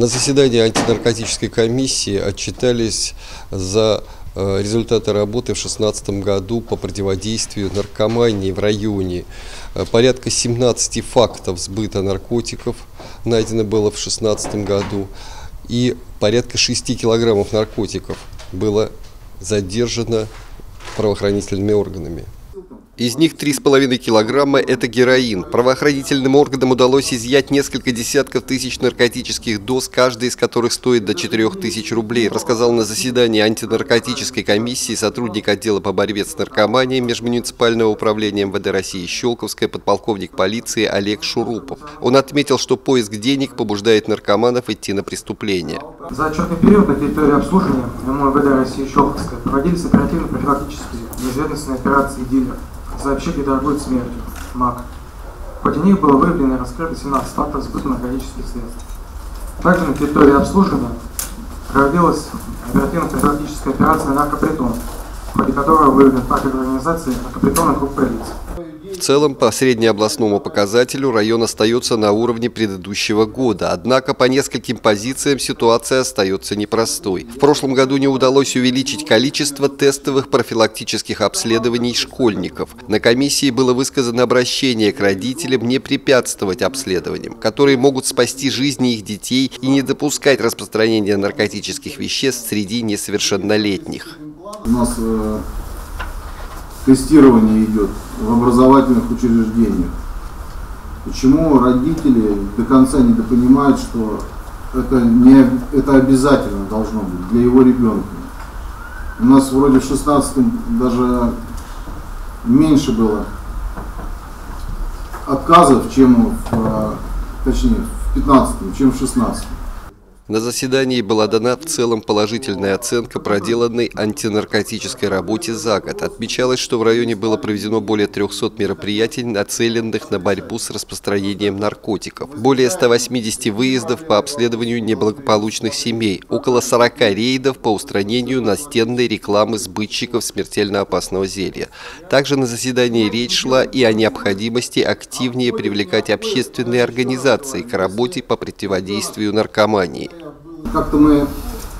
На заседании антинаркотической комиссии отчитались за э, результаты работы в 2016 году по противодействию наркомании в районе. Э, порядка 17 фактов сбыта наркотиков найдено было в 2016 году и порядка 6 килограммов наркотиков было задержано правоохранительными органами. Из них 3,5 килограмма – это героин. Правоохранительным органам удалось изъять несколько десятков тысяч наркотических доз, каждая из которых стоит до 4 тысяч рублей, рассказал на заседании антинаркотической комиссии сотрудник отдела по борьбе с наркоманией Межмуниципального управления МВД России Щелковская подполковник полиции Олег Шурупов. Он отметил, что поиск денег побуждает наркоманов идти на преступления. За отчетный период на территории обслуживания МВД России Щелковская проводились оперативно-профилактические межведомственные операции дилер сообщили торгуют смертью, МАК. В ходе них было выявлено и раскрыто 17 фактов сбыта наркотических средств. Также на территории обслуживания проводилась оперативно-профилактическая операция «Наркопритон», в ходе которого выявлен факт организации наркопритона группы лиц. Целом, по среднеобластному показателю район остается на уровне предыдущего года, однако по нескольким позициям ситуация остается непростой. В прошлом году не удалось увеличить количество тестовых профилактических обследований школьников. На комиссии было высказано обращение к родителям не препятствовать обследованиям, которые могут спасти жизни их детей и не допускать распространения наркотических веществ среди несовершеннолетних. У нас э, тестирование идет в образовательных учреждениях. Почему родители до конца недопонимают, что это, не, это обязательно должно быть для его ребенка. У нас вроде в 16 даже меньше было отказов, чем в, точнее, в 15 чем в 16 на заседании была дана в целом положительная оценка проделанной антинаркотической работе за год. Отмечалось, что в районе было проведено более 300 мероприятий, нацеленных на борьбу с распространением наркотиков. Более 180 выездов по обследованию неблагополучных семей, около 40 рейдов по устранению настенной рекламы сбытчиков смертельно опасного зелья. Также на заседании речь шла и о необходимости активнее привлекать общественные организации к работе по противодействию наркомании. Как-то мы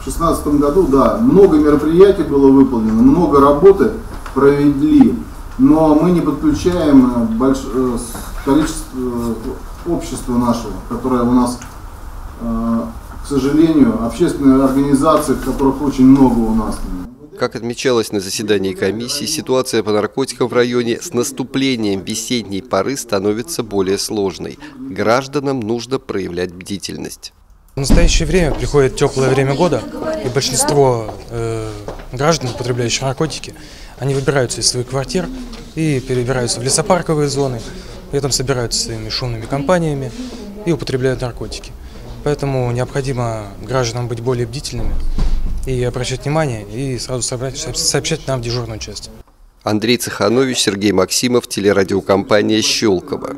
в шестнадцатом году, да, много мероприятий было выполнено, много работы провели, но мы не подключаем э, больш... Э, количество э, общества нашего, которое у нас, к сожалению, общественные организации, которых очень много у нас. Как отмечалось на заседании комиссии, ситуация по наркотикам в районе с наступлением весенней поры становится более сложной. Гражданам нужно проявлять бдительность. В настоящее время приходит теплое время года, и большинство э, граждан, употребляющих наркотики, они выбираются из своих квартир и перебираются в лесопарковые зоны, при этом собираются своими шумными компаниями и употребляют наркотики. Поэтому необходимо гражданам быть более бдительными и обращать внимание, и сразу сообщать нам в дежурную часть. Андрей Цеханович, Сергей Максимов, телерадиокомпания «Щелково».